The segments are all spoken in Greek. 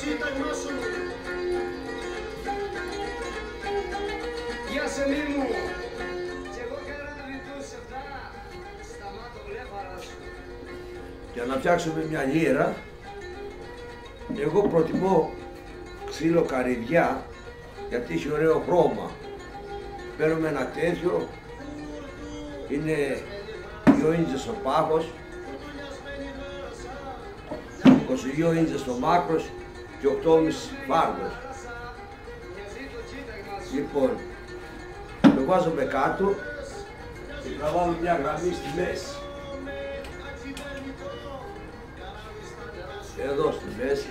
σύνταγμα σου. Γεια σε μη μου. Κι εγώ καράβι του σε αυτά. Σταμάτω βλέφαρα σου. Για να φτιάξουμε μια λίρα, εγώ προτιμώ ξύλο καρυδιά γιατί έχει ωραίο χρώμα. Παίρνουμε ένα τέτοιο, είναι 2 ίντζες ο πάχος, 22 ίντζες το μάκρος και 8,5 φάρδος. Λοιπόν, το βάζουμε κάτω και τραβάμε μια γραμμή στη μέση. Εδώ στη μέση.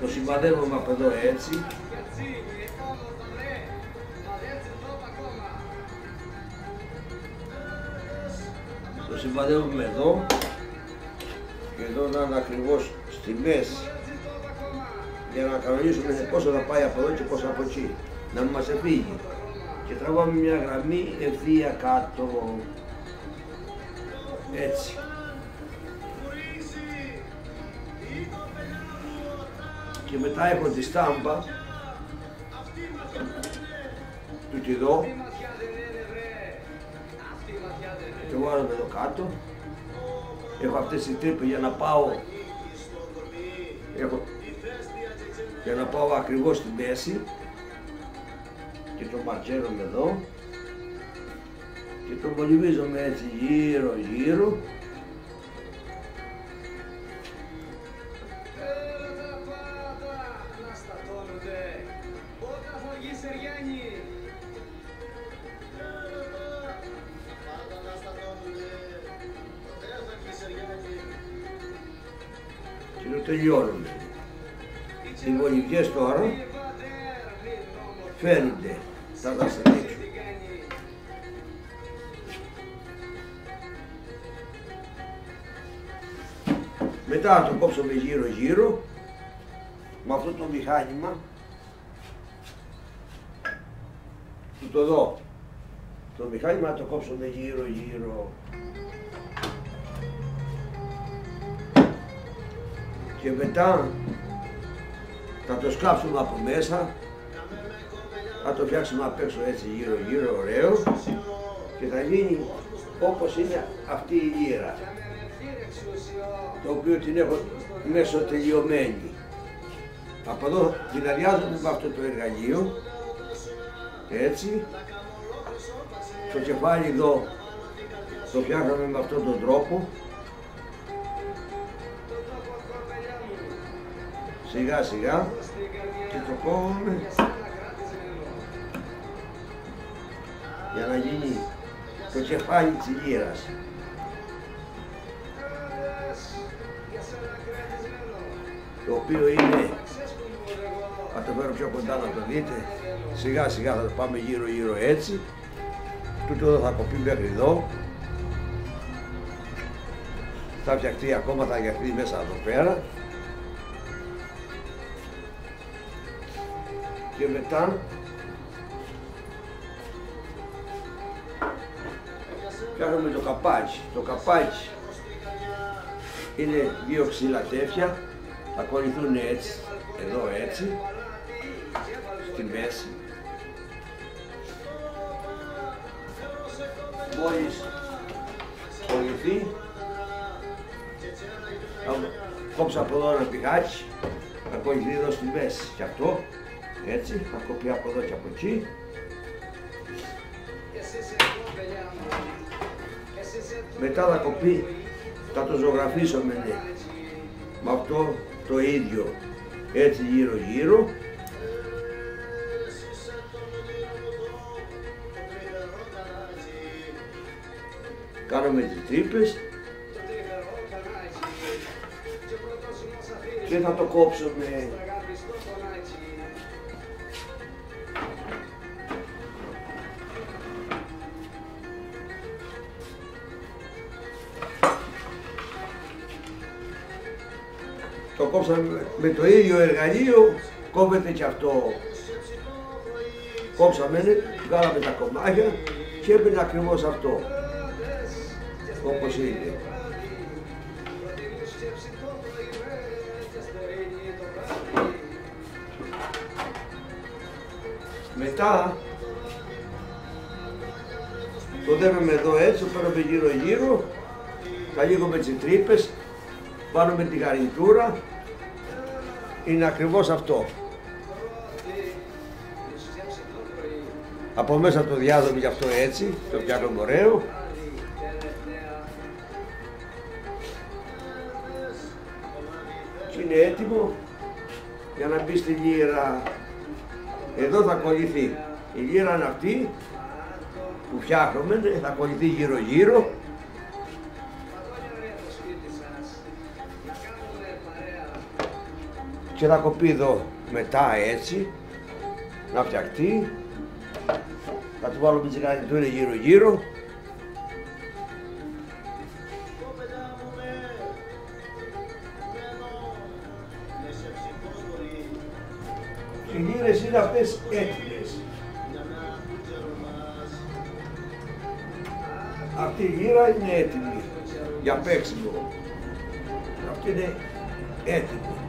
Το συμβαδεύουμε από εδώ έτσι. Το συμβαδεύουμε εδώ και εδώ να είναι ακριβώς στη μέση για να κανονίσουμε πόσο θα πάει από εδώ και πόσο από εκεί. Να μην μας εφύγει. Και τραβάμε μια γραμμή ευθεία κάτω. Έτσι. Και μετά έχω τη στάμπα του τυδό και βάζω εδώ κάτω. Έχω αυτές τις τρύπες για να πάω. Έχω, για να πάω ακριβώς στη μέση και το μαρτσέρομαι εδώ. Και το βολιβίζομαι έτσι γύρω γύρω και το τελειώνουμε. Οι βολιβιές τώρα φαίνονται. Θα τα σας δείξω. Μετά το κόψουμε γύρω γύρω με αυτό το μηχάνημα του το δω. Το μηχάνημα το κόψουμε γύρω γύρω και μετά θα το σκάψουμε από μέσα. Θα το φτιάξουμε απ' έξω έτσι γύρω γύρω ωραίο. Και θα γίνει όπως είναι αυτή η λύρα το οποίο την έχω μέσω τελειωμένη. Από εδώ την αδειάζουμε με αυτό το εργαλείο έτσι. Το κεφάλι εδώ το φτιάχναμε με αυτόν τον τρόπο σιγά σιγά. Και το κόβουμε. Για να γίνει το κεφάλι της λύρας. Το οποίο είναι, θα το φέρω πιο κοντά να το δείτε, σιγά σιγά θα το πάμε γύρω γύρω έτσι, τούτο εδώ θα κοπεί μέχρι εδώ, θα φτιαχτεί ακόμα, θα φτιαχτεί μέσα εδώ πέρα και μετά φτιάχνουμε το καπάκι. Το καπάκι είναι δύο ξύλα τέφια, θα κολληθούν έτσι, εδώ έτσι, στη μέση. Μόλις κολληθεί, θα κόψω από εδώ ένα πηγάκι, θα κολληθεί εδώ στη μέση και αυτό, έτσι, θα κοπεί από εδώ και από εκεί. Μετά θα κοπεί, θα το ζωγραφίσουμε ναι, με αυτό το ίδιο, έτσι γύρω γύρω. Κάνουμε τις τρύπες και θα το κόψουμε. το κόψαμε με το ίδιο εργαλείο, κόβεται και αυτό. Κόψαμε, ναι, βγάλαμε τα κομμάτια και έπαιρνε ακριβώς αυτό, όπως είναι. Μετά το δεύουμε εδώ έτσι, το παίρνουμε γύρω γύρω, καλύγουμε τις τρύπες, με τη γαρνιτούρα, είναι ακριβώς αυτό. Από μέσα το διάδομαι γι' αυτό έτσι, το φτιάχνουμε ωραίο. Και είναι έτοιμο για να μπει στη λύρα. Εδώ θα κολληθεί. Η λύρα είναι αυτή που φτιάχνουμε, θα κολληθεί γύρω γύρω. Και θα κοπεί εδώ μετά έτσι, να φτιαχτεί. Θα του βάλω πιτσικάκι του είναι γύρω γύρω. Οι λύρες είναι αυτές έτοιμες. Αυτή η γύρα είναι έτοιμη για παίξιμο. Αυτή είναι έτοιμη.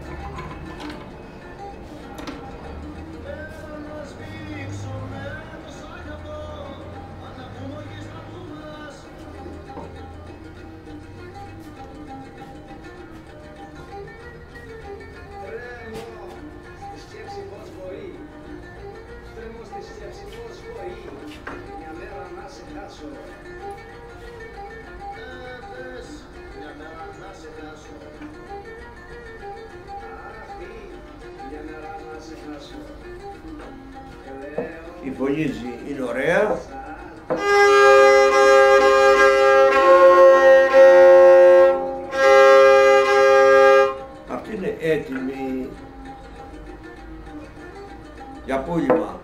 Η φωνή είναι ωραία. Αυτή είναι έτοιμη για πούλημα.